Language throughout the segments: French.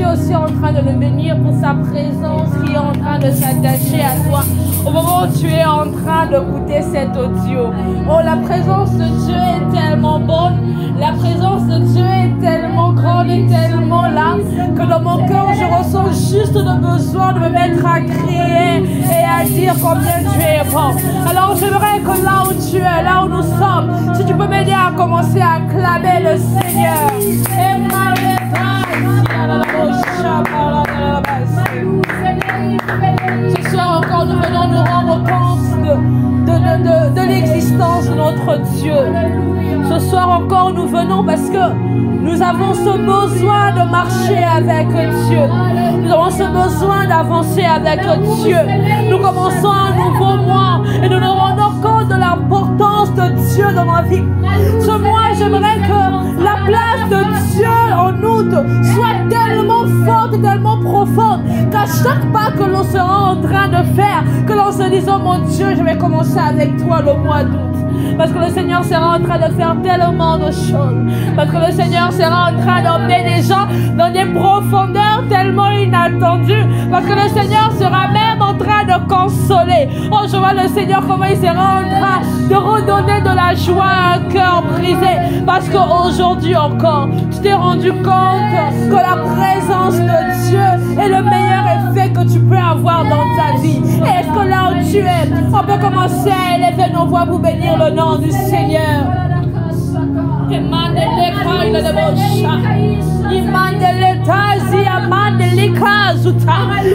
suis aussi en train de le bénir pour sa présence qui est en train de s'attacher à toi. Au moment où tu es en train d'écouter cet audio, oh, la présence de Dieu est tellement bonne, la présence de Dieu est tellement grande et tellement là, que dans mon cœur, je ressens juste le besoin de me mettre à crier et à dire combien tu es bon. Alors j'aimerais que là où tu es, là où nous sommes, si tu peux m'aider à commencer à acclamer le Seigneur. Ce soir encore, nous venons nous rendre compte de, de, de, de l'existence de notre Dieu. Ce soir encore, nous venons parce que nous avons ce besoin de marcher avec Dieu. Nous avons ce besoin d'avancer avec Dieu. Nous commençons un nouveau mois et nous nous rendons compte de l'importance de Dieu dans ma vie. Ce mois, j'aimerais que la place de Dieu en nous soit tellement forte, tellement profonde, qu'à chaque pas que l'on sera en train de faire, que l'on se dise, oh mon Dieu, je vais commencer avec toi le mois d'août. Parce que le Seigneur sera en train de faire tellement de choses. Parce que le Seigneur sera en train d'emmener des gens dans des profondeurs tellement inattendues. Parce que le Seigneur sera même en train de consoler. Oh, je vois le Seigneur comment il sera en train de redonner de la joie à un cœur brisé. Parce qu'aujourd'hui encore, tu t'es rendu compte que la présence de Dieu est le meilleur effet que tu peux avoir dans ta vie. Est-ce que là où tu es, on peut commencer à élever nos voix pour bénir le nom du Seigneur?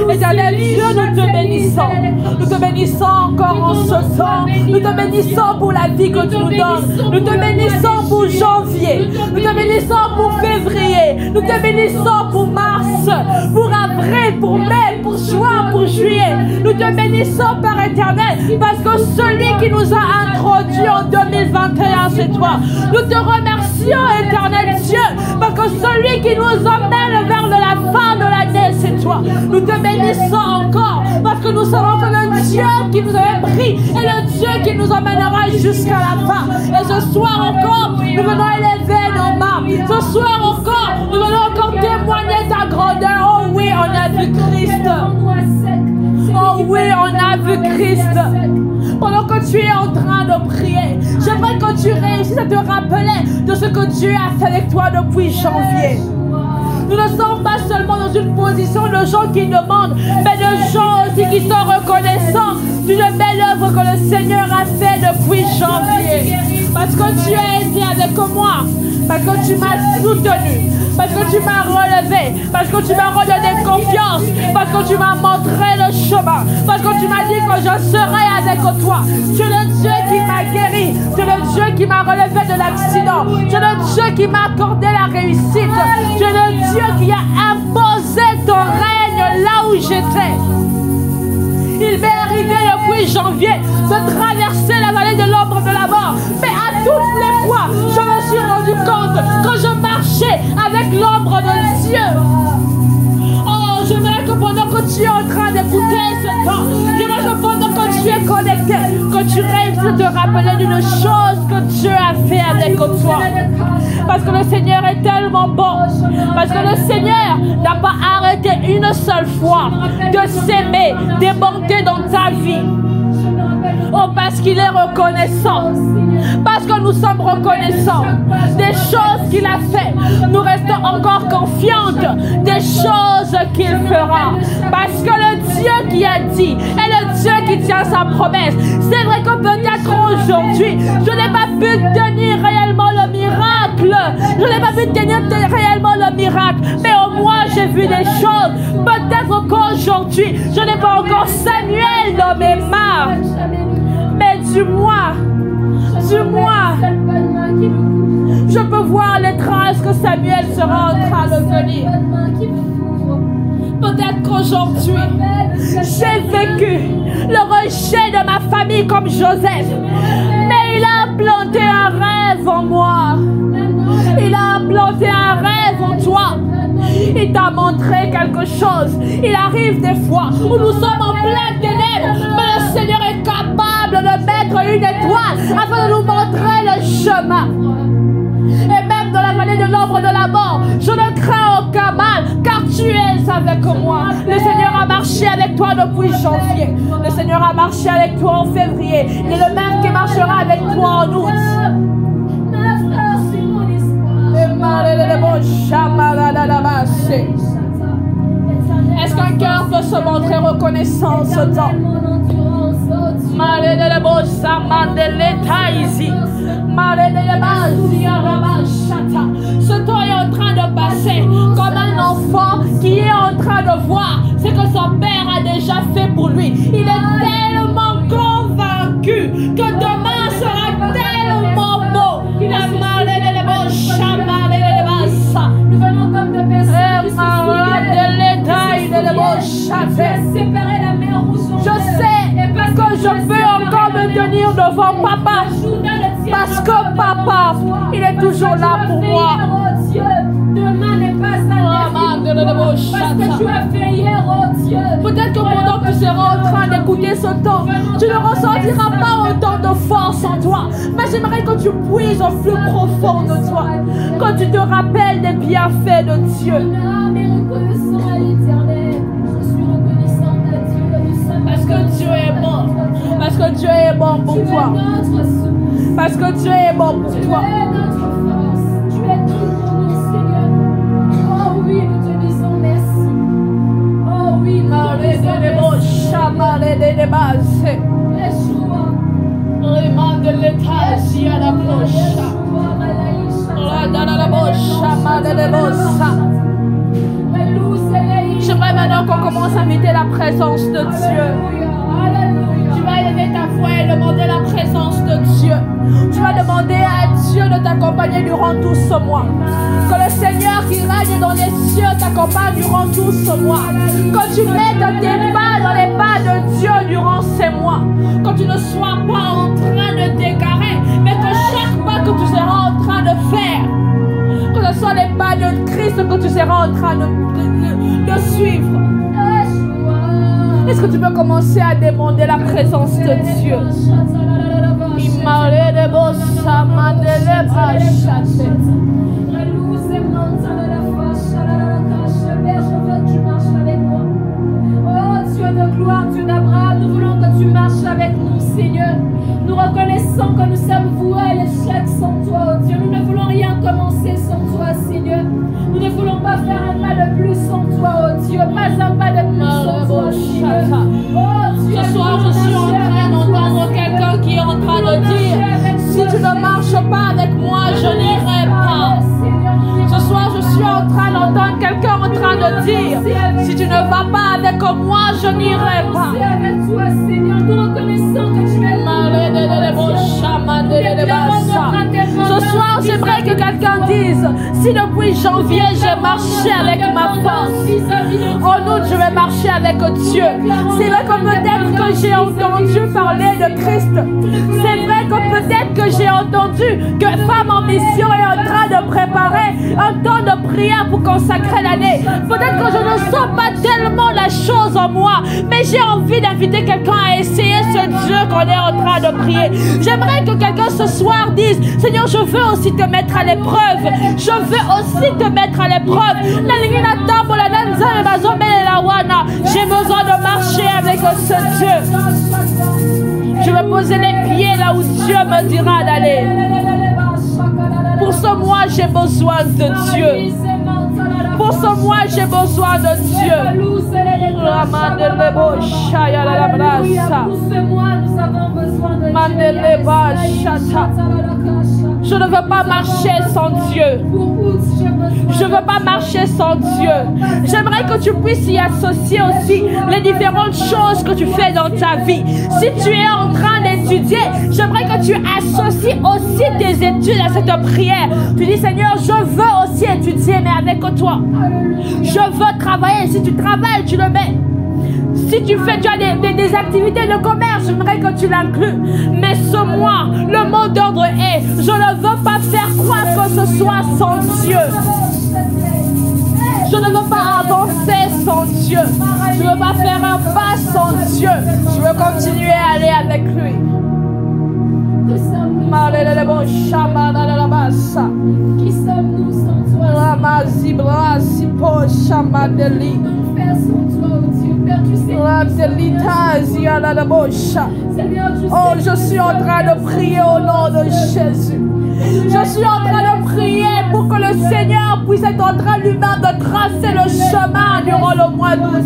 Éternel Dieu, nous te bénissons. Nous te bénissons encore en ce temps. Nous te bénissons pour la vie que tu nous donnes. Nous te bénissons pour janvier. Nous te bénissons pour février. Nous te bénissons pour mars, pour avril, pour mai, pour juin, pour juillet. Nous te bénissons, Père éternel, parce que celui qui nous a introduits en 2021, c'est toi. Nous te remercions, éternel Dieu, parce que celui qui nous emmène vers la fin de l'année, c'est toi. Nous te bénissons encore, parce que nous savons que le Dieu qui nous avait pris est le Dieu qui nous emmènera jusqu'à la fin. Et ce soir encore, nous venons élever nos mains. Ce soir encore, nous venons encore témoigner ta grandeur. Oh oui, on a vu Christ. Oh oui, on a vu Christ. Pendant que tu es en train de prier, j'aimerais que tu réussisses à te rappeler de ce que Dieu a fait avec toi depuis janvier. Nous ne sommes pas seulement dans une position de gens qui demandent, mais de gens aussi qui sont reconnaissants d'une belle œuvre que le Seigneur a fait depuis janvier. Parce que tu as été avec moi, parce que tu m'as soutenu, parce que tu m'as relevé, parce que tu m'as redonné confiance, parce que tu m'as montré le chemin, parce que tu m'as dit que je serai avec toi. Tu es le Dieu qui m'a guéri, tu es le Dieu qui m'a relevé de l'accident, tu es le Dieu qui m'a accordé la réussite, tu es le Dieu qui a imposé ton règne là où j'étais. Il m'est arrivé depuis janvier de traverser la de la mort. Mais à toutes les fois, je me suis rendu compte que je marchais avec l'ombre de Dieu. Oh, je voudrais que pendant que tu es en train d'écouter ce temps, que pendant que tu es connecté, que tu réussisses à te rappeler d'une chose que Dieu a fait avec toi. Parce que le Seigneur est tellement bon. Parce que le Seigneur n'a pas arrêté une seule fois de s'aimer, de dans ta vie. Oh, parce qu'il est reconnaissant. Parce que nous sommes reconnaissants des choses qu'il a fait. Nous restons encore confiantes des choses qu'il fera. Parce que le Dieu qui a dit est le Dieu qui tient sa promesse. C'est vrai que peut-être aujourd'hui, je n'ai pas pu tenir réellement le miracle. Je n'ai pas pu tenir réellement le miracle. Mais au moins, j'ai vu des choses. Peut-être qu'aujourd'hui, je n'ai pas encore Samuel dans mes mains. Suis-moi. Suis-moi. Je peux voir les traces que Samuel sera en train de venir. Peut-être qu'aujourd'hui, j'ai vécu le rejet de ma famille comme Joseph. Mais il a implanté un rêve en moi. Il a implanté un rêve en toi. Il t'a montré quelque chose. Il arrive des fois où nous sommes en pleine ténèbres, mais le Seigneur est capable de mettre une étoile afin de nous montrer le chemin. Et même dans la vallée de l'ombre de la mort, je ne crains aucun mal, car tu es avec moi. Le Seigneur a marché avec toi depuis janvier. Le Seigneur a marché avec toi en février. Il est le même qui marchera avec toi en août. Est-ce qu'un cœur peut se montrer reconnaissant en ce temps? ce temps est en train de passer comme un enfant qui est en train de voir ce que son père a déjà fait pour lui. Il est tellement convaincu que demain sera tellement beau. Malelele bosa malelele basa nous venons comme de personnes eh, de je peux encore me tenir devant papa. Parce que papa, il est toujours là pour moi. Demain n'est pas parce que tu as fait hier, oh Dieu. Peut-être que pendant que tu seras en train d'écouter ce temps, tu ne ressentiras pas autant de force en toi. Mais j'aimerais que tu puisses au plus profond de toi. Que tu te rappelles des bienfaits de Dieu. Parce que Dieu est bon. Parce que Dieu est bon pour toi. Parce que Dieu est bon pour tu. Es notre force. Tu es Seigneur. Oh oui, nous te disons merci. Oh oui, nous disons J'aimerais maintenant qu'on commence à inviter la présence de Dieu foi et demander la présence de Dieu. Tu vas demander à Dieu de t'accompagner durant tout ce mois. Que le Seigneur qui règne dans les cieux t'accompagne durant tout ce mois. Que tu mettes tes pas dans les pas de Dieu durant ces mois. Que tu ne sois pas en train de t'égarer, mais que chaque pas que tu seras en train de faire, que ce soit les pas de Christ que tu seras en train de suivre. Est-ce que tu peux commencer à demander la présence de Dieu? de gloire, Dieu d'Abraham, nous voulons que tu marches avec nous, Seigneur. Nous reconnaissons que nous sommes voués à l'échec sans toi, oh Dieu. Nous ne voulons rien commencer sans toi, Seigneur. Nous ne voulons pas faire un pas de plus sans toi, oh Dieu. Pas un ce soir, je suis en train d'entendre quelqu'un qui est en train de dire, si tu ne marches pas avec moi, je n'irai pas. Ce soir, je suis en train d'entendre quelqu'un en train de dire, si tu ne vas pas avec moi, je n'irai pas. si depuis janvier j'ai marché avec ma force, oh en août je vais marcher avec Dieu. C'est vrai que peut-être que j'ai entendu parler de Christ. C'est vrai que peut-être que j'ai entendu que Femme en mission est en train de préparer un temps de prière pour consacrer l'année. Peut-être que je ne sens pas tellement la chose en moi, mais j'ai envie d'inviter quelqu'un à essayer ce Dieu qu'on est en train de prier. J'aimerais que quelqu'un ce soir dise, Seigneur, je veux aussi te mettre à l'épreuve. Je veux aussi te mettre à l'épreuve. J'ai besoin de marcher avec ce Dieu. Je vais poser les pieds là où Dieu me dira d'aller. Pour ce mois, j'ai besoin de Dieu. Pour ce mois, j'ai besoin de Dieu. Je ne veux pas marcher sans Dieu. Je ne veux pas marcher sans Dieu. J'aimerais que tu puisses y associer aussi les différentes choses que tu fais dans ta vie. Si tu es en train d'étudier, j'aimerais que tu associes aussi tes études à cette prière. Tu dis Seigneur, je veux aussi étudier, mais avec toi. Je veux travailler. Si tu travailles, tu le mets. Si tu fais, tu as des, des, activités de commerce, j'aimerais que tu l'inclues. Mais ce mois, le mot d'ordre est, je ne veux pas faire quoi que ce soit sans Dieu. Je ne veux pas avancer sans Dieu. Je ne veux pas faire un pas sans Dieu. Je veux continuer à aller avec lui. Qui sommes-nous sans toi? Faire sans toi, oh Dieu, Père. Seigneur, tu sais. Oh, je suis en train de prier au nom de Jésus. Je suis en train de prier pour que le Seigneur puisse être en train lui-même de tracer le chemin durant le mois d'août.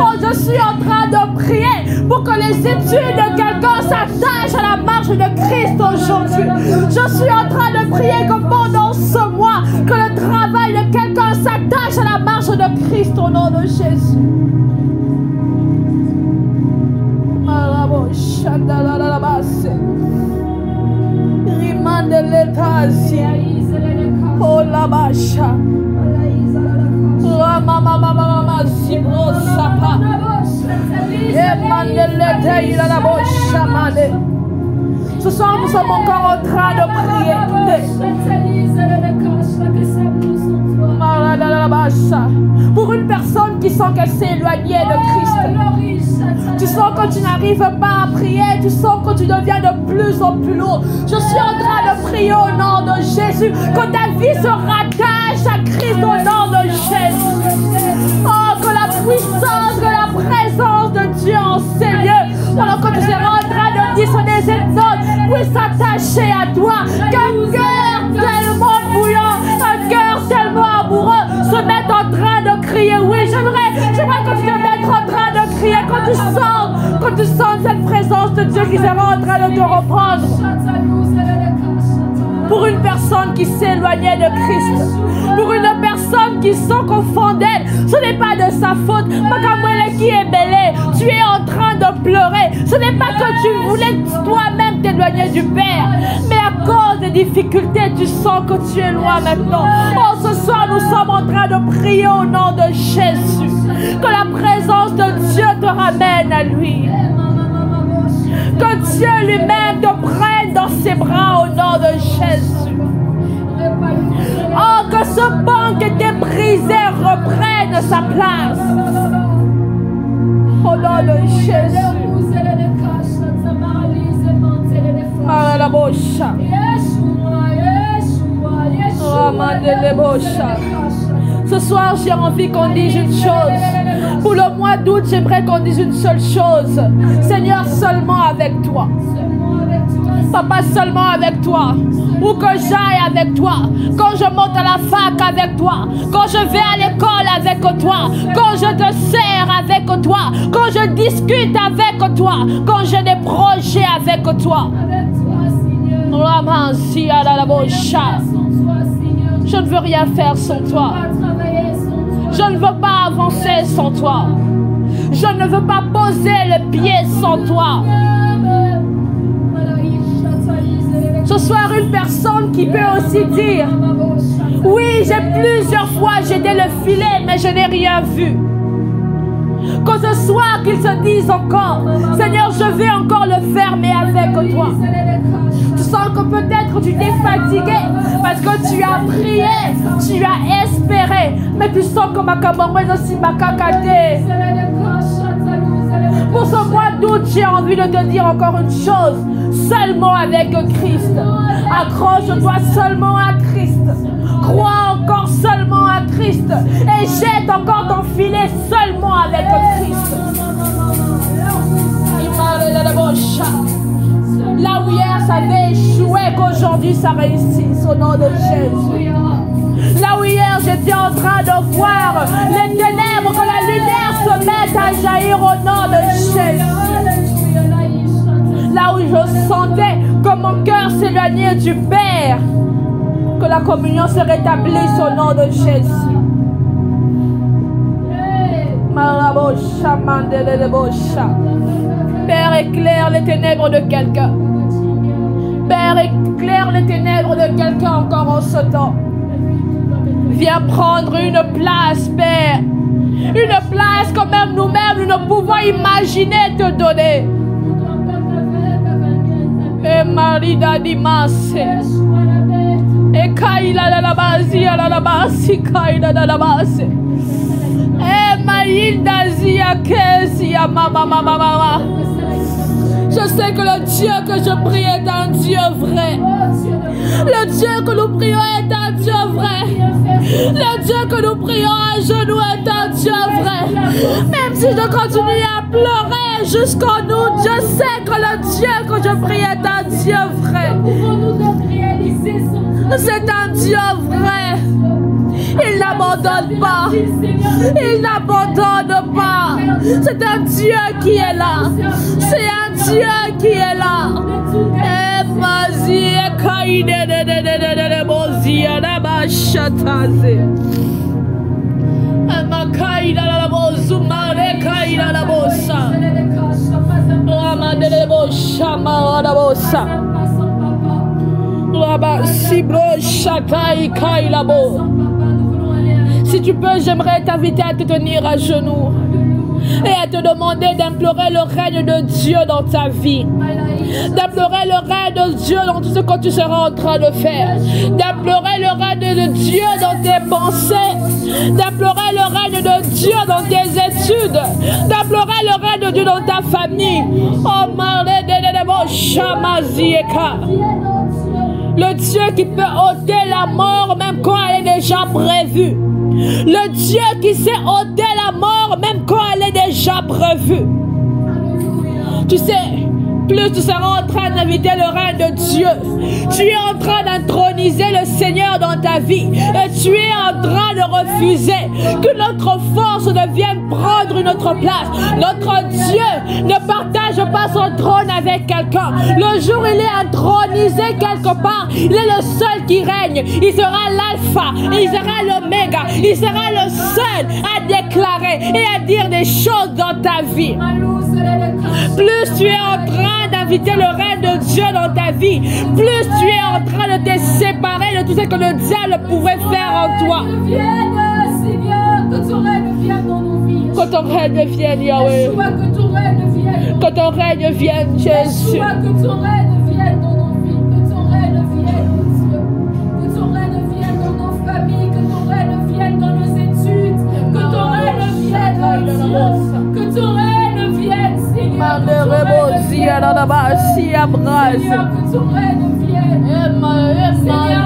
Oh, je suis en train de prier pour que les études de quelqu'un s'attachent à la marche de Christ aujourd'hui. Je suis en train de prier que pendant ce mois, que le travail de quelqu'un s'attache à la marche de Christ au nom de Jésus. mandeletazi olabasha ramamamamamazibro sapa emandelete ilalaboshamale Ce soir, nous sommes encore en train de prier. Pour une personne qui sent qu'elle s'est éloignée de Christ. Tu sens que tu n'arrives pas à prier, tu sens que tu deviens de plus en plus lourd. Je suis en train de prier au nom de Jésus, que ta vie se rattache à Christ au nom de Jésus. Oh, que la puissance, que la présence de Dieu en ces lieux, pendant que tu seras en train de dissonner cette zone, puisse s'attacher à toi. Qu'un cœur tellement bouillant, un cœur tellement amoureux se mette en train de crier. Oui, j'aimerais, j'aimerais que tu te mettes en train de crier quand tu sens, quand tu sens cette présence de Dieu qui sera en train de te reprendre. Pour une personne qui s'est éloignée de Christ, pour une personne qui fond d'elle, ce n'est pas de sa faute. Makamwele qui est belé, tu es en train de pleurer. Ce n'est pas que tu voulais toi-même t'éloigner du Père, mais à cause des difficultés, tu sens que tu es loin maintenant. Oh, ce soir, nous sommes en train de prier au nom de Jésus. Que la présence de Dieu te ramène à lui. Que Dieu lui-même te prenne dans ses bras au nom de Jésus. Oh, que ce banc qui était brisé reprenne sa place. Au nom de Jésus. Malalabosha. Ramandelebosha. Ce soir, j'ai envie qu'on dise une chose. Pour le mois d'août, j'aimerais qu'on dise une seule chose. Seigneur, seulement avec toi. Papa, seulement avec toi. Ou que j'aille avec toi. Quand je monte à la fac avec toi. Quand je vais à l'école avec toi. Quand je te sers avec toi. Quand je discute avec toi. Quand j'ai des projets avec toi. Alalabosha. Je ne veux rien faire sans toi. Je ne veux pas avancer sans toi. Je ne veux pas poser le pied sans toi. Ce soir, une personne qui peut aussi dire, oui, j'ai plusieurs fois jeté le filet, mais je n'ai rien vu. Que ce soir, qu'ils se disent encore, Seigneur, je vais encore le faire, mais avec toi. Tu sens que peut-être tu t'es fatigué parce que tu as prié, tu as espéré, mais tu sens que ma camarade aussi m'a cacadé. Pour ce mois d'août, j'ai envie de te dire encore une chose. Seulement avec Christ. Accroche-toi seulement à Christ. Crois encore seulement à Christ. Et jette encore ton filet seulement avec Christ. Là où hier ça avait échoué, qu'aujourd'hui ça réussisse au nom de Jésus. Là où hier j'étais en train de voir les ténèbres, que la à jaillir au nom de Jésus. Là où je sentais que mon cœur s'éloignait du Père, que la communion se rétablisse au nom de Jésus. Père, éclaire les ténèbres de quelqu'un. Père, éclaire les ténèbres de quelqu'un encore en ce temps. Viens prendre une place, Père. Une place que même nous-mêmes, nous ne pouvons imaginer te donner. Et Marie Dimasse. Et kaila la la basi la la kaila la la basi. Maïlda zia kesi ya mama mama mama. Je sais que le Dieu que je prie est un Dieu vrai. Le Dieu que nous prions est un Dieu vrai. Le Dieu que nous prions à genoux est un Dieu vrai. Même si je continue à pleurer jusqu'en nous, je sais que le Dieu que je prie est un Dieu vrai. C'est un Dieu vrai. Il n'abandonne pas. Il n'abandonne pas. C'est un Dieu qui est là. C'est un Dieu qui est là. Si tu peux, j'aimerais t'inviter à te tenir à genoux et à te demander d'implorer le règne de Dieu dans ta vie. D'implorer le règne de Dieu dans tout ce que tu seras en train de faire. D'implorer le règne de Dieu dans tes pensées. D'implorer le règne de Dieu dans tes études. D'implorer le règne de Dieu dans ta famille. Oh. Le Dieu qui peut ôter la mort même quand elle est déjà prévue. Le Dieu qui sait ôter la mort même quand elle est déjà prévue. Tu sais, plus tu seras en train d'inviter le règne de Dieu, tu es en train d'introniser le Seigneur dans ta vie. Et tu es en train de refuser que notre force ne vienne prendre une autre place. Notre Dieu ne partage pas son trône avec quelqu'un. Le jour où il est intronisé quelque part, il est le seul qui règne. Il sera l'alpha, il sera l'oméga, il sera le seul à déclarer et à dire des choses dans ta vie. Plus tu es en train d'inviter le règne de Dieu dans ta vie, plus tu es en train de te séparer de tout ce que le diable pouvait faire en toi. Que ton règne vienne Yahweh. Que ton règne vienne. Jésus. Que ton règne vienne dans nos vies. Que ton règne vienne, oh Dieu. Que ton règne vienne dans nos familles. Que ton règne vienne dans nos études. Que ton règne vienne, oh Dieu. Que ton règne vienne, Seigneur.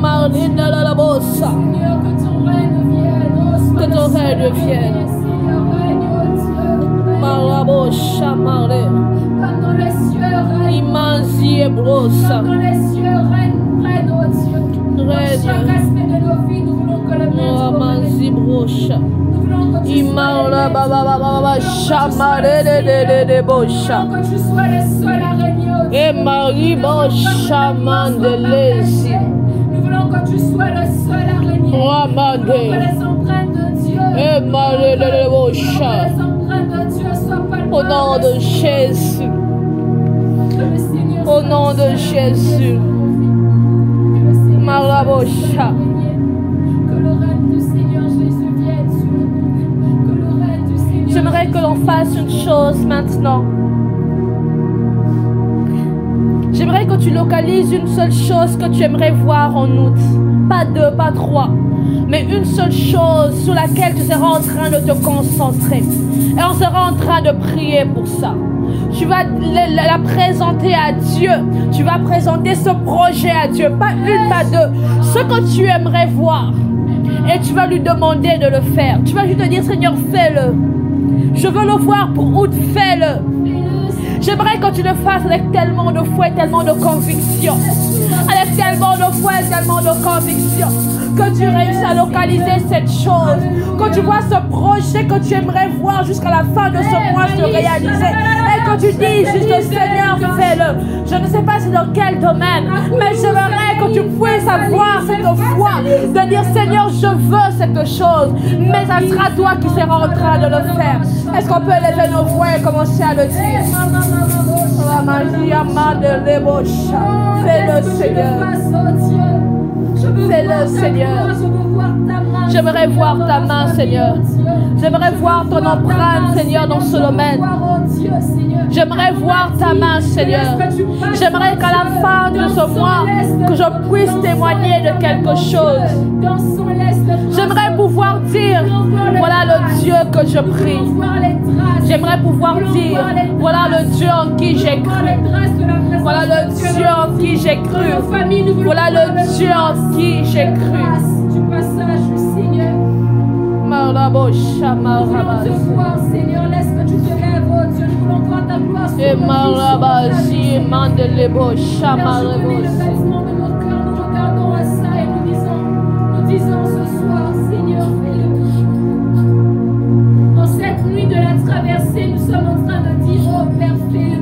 Mande Dieu. Et Marie. Nous voulons que tu sois le seul à régner. Nous voulons que les empreintes de Dieu, Et Marie de que les empreintes de Dieu soient. Au nom de Jésus. Au nom de Jésus. Marabosha. régner. Que le règne du Seigneur Jésus vienne sur nous. Que le règne du Seigneur J'aimerais que l'on fasse une chose maintenant. J'aimerais que tu localises une seule chose que tu aimerais voir en août. Pas deux, pas trois. Mais une seule chose sur laquelle tu seras en train de te concentrer. Et on sera en train de prier pour ça. Tu vas la, présenter à Dieu. Tu vas présenter ce projet à Dieu. Pas une, pas deux. Ce que tu aimerais voir. Et tu vas lui demander de le faire. Tu vas juste te dire, Seigneur, fais-le. Je veux le voir pour août, fais-le. J'aimerais que tu le fasses avec tellement de foi et tellement de conviction. Avec tellement de foi et tellement de conviction. Que tu réussisses à localiser cette chose. Que tu vois ce projet que tu aimerais voir jusqu'à la fin de ce mois se réaliser. Et que tu dis juste Seigneur, fais-le. Je ne sais pas c'est dans quel domaine. Mais j'aimerais que tu puisses avoir cette foi. De dire Seigneur, je veux cette chose. Mais ça sera toi qui seras en train de le faire. Est-ce qu'on peut élever nos voix et commencer à le dire? Magie. Fais-le, Seigneur. Fais-le, Seigneur. J'aimerais voir ta main, Seigneur. J'aimerais voir ton empreinte, Seigneur, dans ce domaine. J'aimerais voir ta main, Seigneur. J'aimerais qu'à la fin de ce mois, que je puisse témoigner de quelque chose. J'aimerais pouvoir dire, voilà le Dieu que je prie. J'aimerais pouvoir dire, voilà le Dieu en qui j'ai cru. Voilà le Dieu en qui j'ai cru. Voilà le Dieu en qui j'ai cru. Du passage du Seigneur. Nous voulons te voir, Seigneur. Laisse que tu te lèves, oh Dieu. Nous voulons voir ta gloire sur vies, sur tu connais le bâtiment de nos cœurs. Nous regardons à ça et nous disons, nous disons ce soir, Seigneur, fais-le. En cette nuit de la traversée, nous sommes en train de dire, oh Père, fais-le.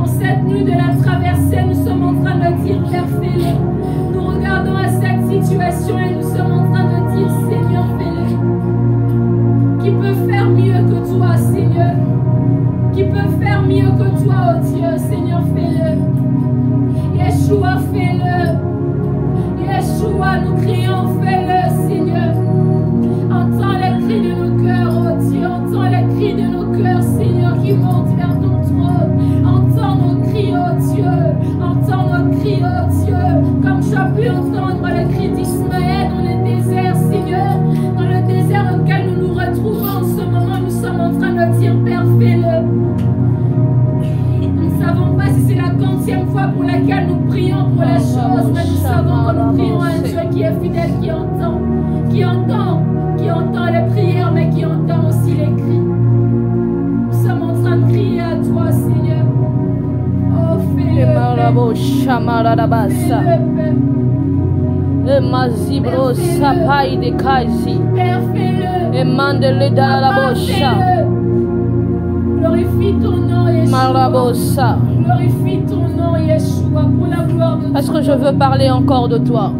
En cette nuit de la traversée, nous sommes en train de dire, Père, fais-le. Et nous sommes en train de dire, Seigneur, fais-le. Qui peut faire mieux que toi, Seigneur? Qui peut faire mieux que toi, oh Dieu, Seigneur, fais-le. Yeshua, fais-le. Yeshua, nous crions, fais-le, Seigneur. Pour les choses, mais nous savons que nous prions à un Dieu qui est fidèle, qui entend, qui entend, qui entend les prières, mais qui entend aussi les cris. Nous sommes en train de crier à toi, Seigneur. Oh, fais-le. Fais-le, Père. Mazibro, sapai de kazi. Père, fais-le. Glorifie ton nom, Yeshua. Glorifie ton nom, Yeshua, pour la gloire de Parce que je veux parler encore de toi.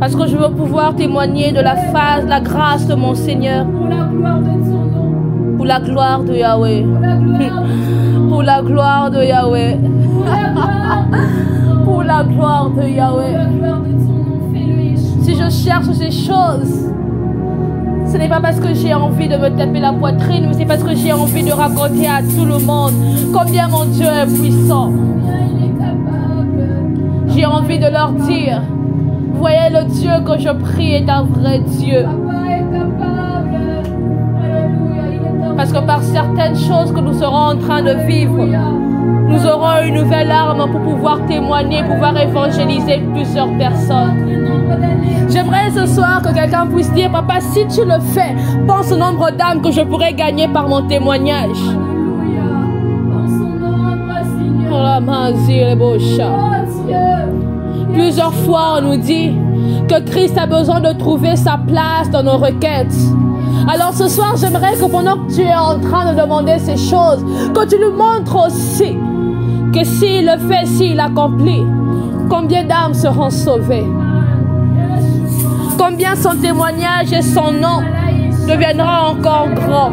Parce que je veux pouvoir témoigner de la face, la grâce de mon Seigneur. Pour la gloire de ton nom. Pour la gloire de Yahweh. Pour la gloire de Yahweh. Pour la gloire de Yahweh. Si je cherche ces choses, ce n'est pas parce que j'ai envie de me taper la poitrine, mais c'est parce que j'ai envie de raconter à tout le monde combien mon Dieu est puissant. J'ai envie de leur dire, voyez le Dieu que je prie est un vrai Dieu. Parce que par certaines choses que nous serons en train de vivre, nous aurons une nouvelle arme pour pouvoir témoigner, pouvoir évangéliser plusieurs personnes. J'aimerais ce soir que quelqu'un puisse dire, papa, si tu le fais, pense au nombre d'âmes que je pourrais gagner par mon témoignage. Plusieurs fois, on nous dit que Christ a besoin de trouver sa place dans nos requêtes. Alors ce soir, j'aimerais que pendant que tu es en train de demander ces choses, que tu lui montres aussi que s'il le fait, s'il accomplit, combien d'âmes seront sauvées, combien son témoignage et son nom deviendra encore grand.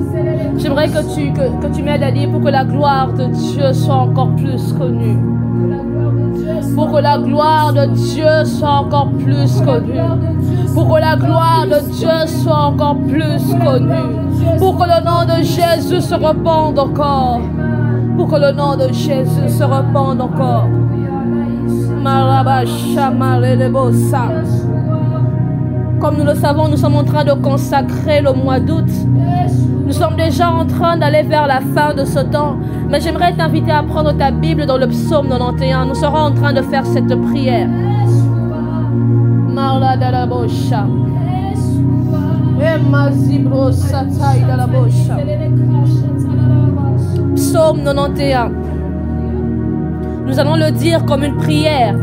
J'aimerais que tu, que, que tu m'aides à dire pour que la gloire de Dieu soit encore plus connue. Pour que la gloire de Dieu soit encore plus connue. Pour que la gloire de Dieu soit encore plus connue. Pour que le nom de Jésus se répande encore. Pour que le nom de Jésus se répande encore. Comme nous le savons, nous sommes en train de consacrer le mois d'août. Nous sommes déjà en train d'aller vers la fin de ce temps. Mais j'aimerais t'inviter à prendre ta Bible dans le psaume 91. Nous serons en train de faire cette prière. Psaume 91. Nous allons le dire comme une prière.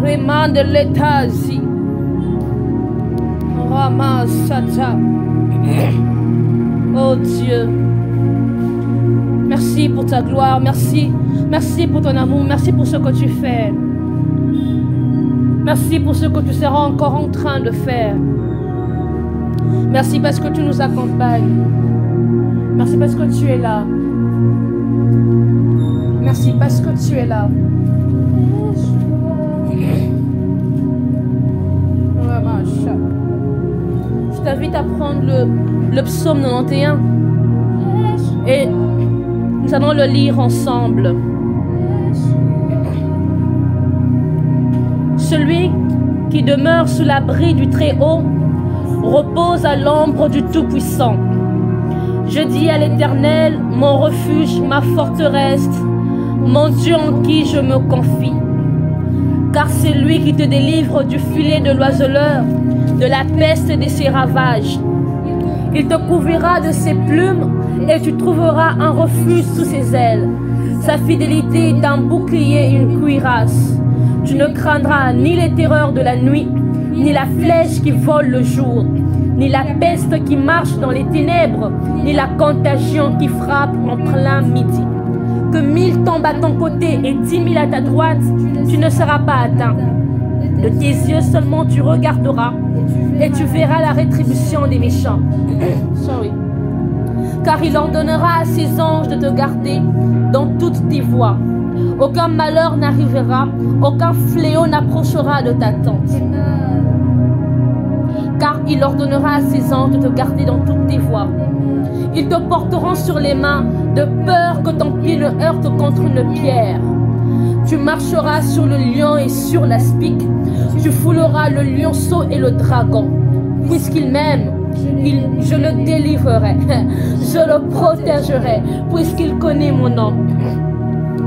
Remande l'étazi. Ramasata. Oh Dieu. Merci pour ta gloire. Merci. Merci pour ton amour. Merci pour ce que tu fais. Merci pour ce que tu seras encore en train de faire. Merci parce que tu nous accompagnes. Merci parce que tu es là. Merci parce que tu es là. Je t'invite à prendre le, le psaume 91 et nous allons le lire ensemble. Celui qui demeure sous l'abri du Très-Haut repose à l'ombre du Tout-Puissant. Je dis à l'Éternel, mon refuge, ma forteresse, mon Dieu en qui je me confie. Car c'est lui qui te délivre du filet de l'oiseleur, de la peste et de ses ravages. Il te couvrira de ses plumes et tu trouveras un refuge sous ses ailes. Sa fidélité est un bouclier et une cuirasse. Tu ne craindras ni les terreurs de la nuit, ni la flèche qui vole le jour, ni la peste qui marche dans les ténèbres, ni la contagion qui frappe en plein midi. Que mille tombent à ton côté et dix mille à ta droite, tu ne seras pas atteint. De tes yeux seulement tu regarderas et tu verras la rétribution des méchants. Car il ordonnera à ses anges de te garder dans toutes tes voies. Aucun malheur n'arrivera, aucun fléau n'approchera de ta tente. Car il ordonnera à ses anges de te garder dans toutes tes voies. Ils te porteront sur les mains de peur que ton pied ne heurte contre une pierre. Tu marcheras sur le lion et sur la spique. Tu fouleras le lionceau et le dragon. Puisqu'il m'aime, je le délivrerai. Je le protégerai, puisqu'il connaît mon nom?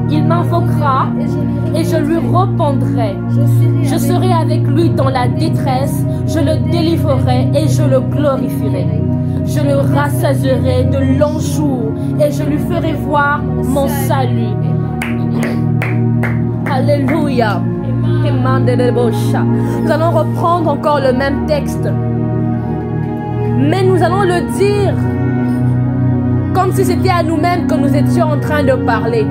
Il m'invoquera et je lui répondrai. Je serai avec lui dans la détresse, je le délivrerai et je le glorifierai. Je le rassasierai de longs jours et je lui ferai voir mon salut. Alléluia. Nous allons reprendre encore le même texte. Mais nous allons le dire comme si c'était à nous-mêmes que nous étions en train de parler.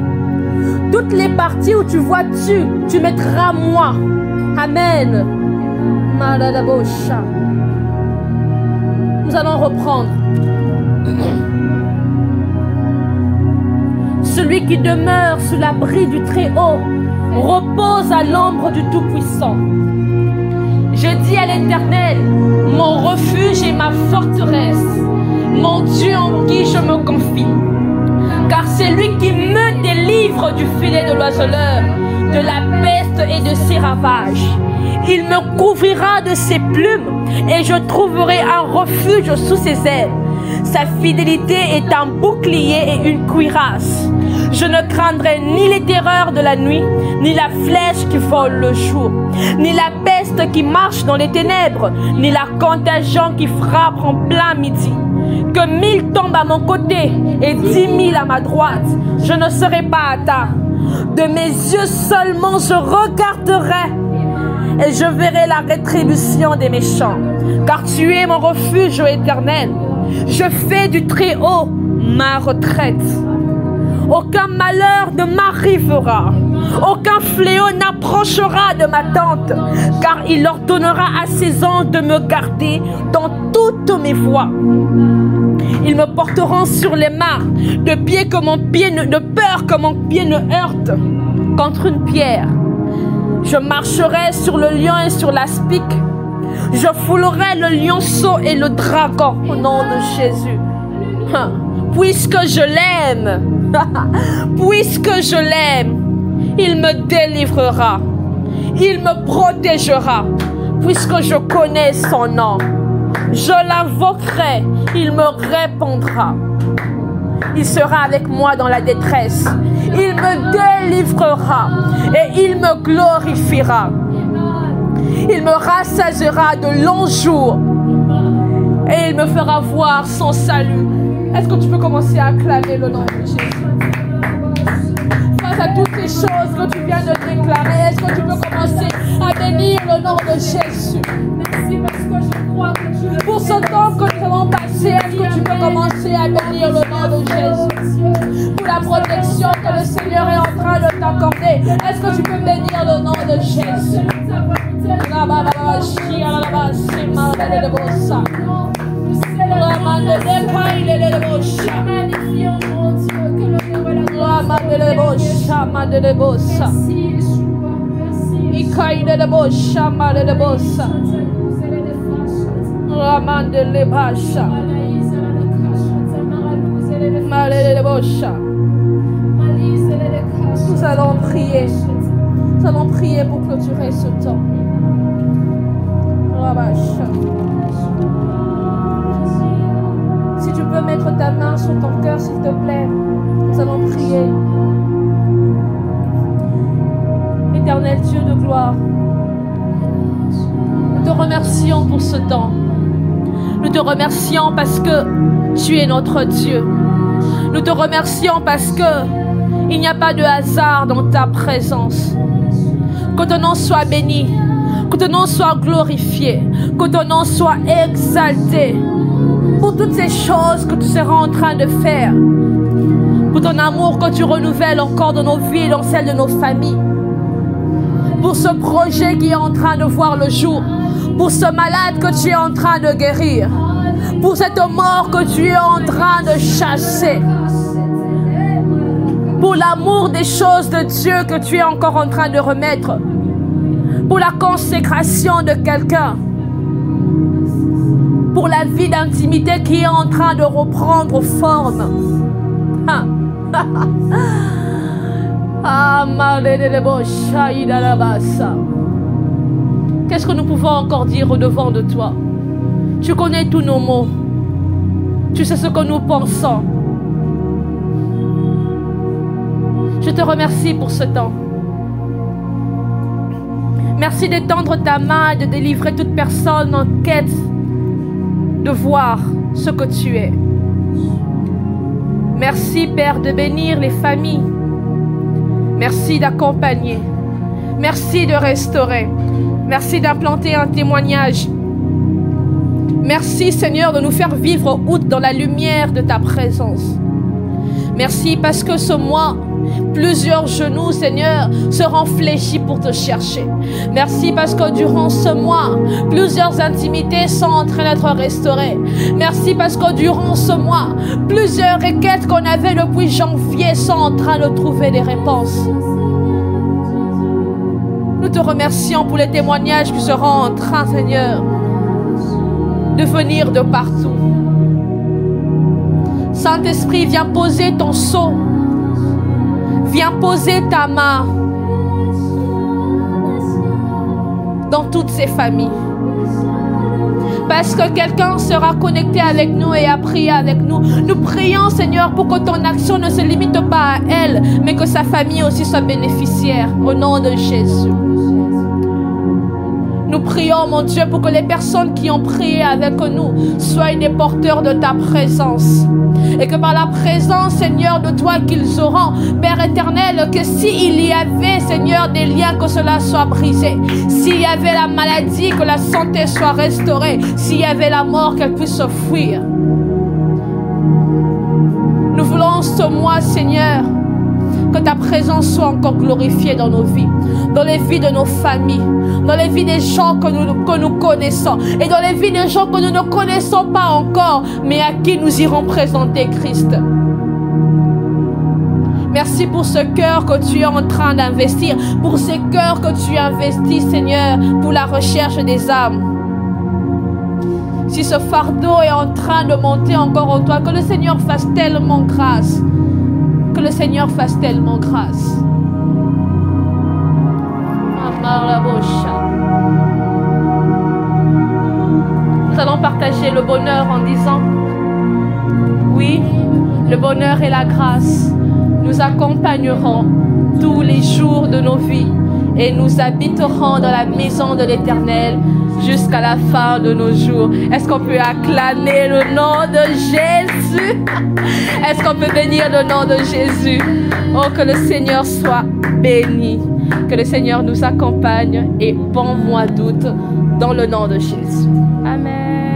Toutes les parties où tu vois tu, tu mettras moi. Amen. Nous allons reprendre. Celui qui demeure sous l'abri du Très-Haut repose à l'ombre du Tout-Puissant. Je dis à l'Éternel, mon refuge et ma forteresse, mon Dieu en qui je me confie. Car c'est lui qui me délivre du filet de l'oiseleur, de la peste et de ses ravages. Il me couvrira de ses plumes et je trouverai un refuge sous ses ailes. Sa fidélité est un bouclier et une cuirasse. Je ne craindrai ni les terreurs de la nuit, ni la flèche qui vole le jour, ni la peste qui marche dans les ténèbres, ni la contagion qui frappe en plein midi. Que mille tombent à mon côté et dix mille à ma droite, je ne serai pas atteint. De mes yeux seulement je regarderai et je verrai la rétribution des méchants. Car tu es mon refuge ô éternel. Je fais du Très-Haut ma retraite. Aucun malheur ne m'arrivera. Aucun fléau n'approchera de ma tente. Car il ordonnera à ses anges de me garder dans toutes mes voies. Ils me porteront sur les mains, de, pied que mon pied ne- de peur que mon pied ne heurte contre une pierre. Je marcherai sur le lion et sur la spique. Je foulerai le lionceau et le dragon au nom de Jésus. Hein. Puisque je l'aime, puisque je l'aime, il me délivrera. Il me protégera, puisque je connais son nom. Je l'invoquerai, il me répondra. Il sera avec moi dans la détresse. Il me délivrera et il me glorifiera. Il me rassasiera de longs jours et il me fera voir son salut. Est-ce que tu peux commencer à acclamer le nom de Jésus? Ces choses que tu viens de déclarer, est-ce que tu peux commencer à bénir le nom de Jésus Merci parce que je crois que tu Pour ce temps que nous avons passé, est-ce que tu peux commencer à bénir le nom de Jésus Pour la protection que le Seigneur est en train de t'accorder, est-ce que tu peux bénir le nom de Jésus Nous allons prier. Nous allons prier pour clôturer ce temps. Si tu peux mettre ta main sur ton cœur, s'il te plaît, nous allons prier. Éternel Dieu de gloire, nous te remercions pour ce temps. Nous te remercions parce que tu es notre Dieu. Nous te remercions parce que il n'y a pas de hasard dans ta présence. Que ton nom soit béni, que ton nom soit glorifié, que ton nom soit exalté pour toutes ces choses que tu seras en train de faire, pour ton amour que tu renouvelles encore dans nos vies dans celles de nos familles, pour ce projet qui est en train de voir le jour, pour ce malade que tu es en train de guérir, pour cette mort que tu es en train de chasser. Pour l'amour des choses de Dieu que tu es encore en train de remettre, pour la consécration de quelqu'un, pour la vie d'intimité qui est en train de reprendre forme. Qu'est-ce que nous pouvons encore dire au devant de toi? Tu connais tous nos mots. Tu sais ce que nous pensons. Je te remercie pour ce temps. Merci d'étendre ta main et de délivrer toute personne en quête de voir ce que tu es. Merci Père de bénir les familles. Merci d'accompagner. Merci de restaurer. Merci d'implanter un témoignage. Merci Seigneur de nous faire vivre août dans la lumière de ta présence. Merci parce que ce mois Plusieurs genoux, Seigneur, seront fléchis pour te chercher. Merci parce que durant ce mois, plusieurs intimités sont en train d'être restaurées. Merci parce que durant ce mois, plusieurs requêtes qu'on avait depuis janvier sont en train de trouver des réponses. Nous te remercions pour les témoignages qui seront en train, Seigneur, de venir de partout. Saint-Esprit, viens poser ton sceau Viens poser ta main dans toutes ces familles. Parce que quelqu'un sera connecté avec nous et a prié avec nous. Nous prions, Seigneur, pour que ton action ne se limite pas à elle, mais que sa famille aussi soit bénéficiaire. Au nom de Jésus. Nous prions, mon Dieu, pour que les personnes qui ont prié avec nous soient des porteurs de ta présence. Et que par la présence, Seigneur, de toi qu'ils auront, Père éternel, que s'il y avait, Seigneur, des liens, que cela soit brisé. S'il y avait la maladie, que la santé soit restaurée. S'il y avait la mort, qu'elle puisse se fuir. Nous voulons ce mois, Seigneur, que ta présence soit encore glorifiée dans nos vies, dans les vies de nos familles, dans les vies des gens que nous, connaissons et dans les vies des gens que nous ne connaissons pas encore, mais à qui nous irons présenter Christ. Merci pour ce cœur que tu es en train d'investir, pour ces cœurs que tu investis, Seigneur, pour la recherche des âmes. Si ce fardeau est en train de monter encore en toi, que le Seigneur fasse tellement grâce que le Seigneur fasse tellement grâce. Nous allons partager le bonheur en disant, oui, le bonheur et la grâce nous accompagneront tous les jours de nos vies et nous habiterons dans la maison de l'Éternel jusqu'à la fin de nos jours. Est-ce qu'on peut acclamer le nom de Jésus? Est-ce qu'on peut bénir le nom de Jésus? Oh, que le Seigneur soit béni. Que le Seigneur nous accompagne et bon mois d'août dans le nom de Jésus. Amen.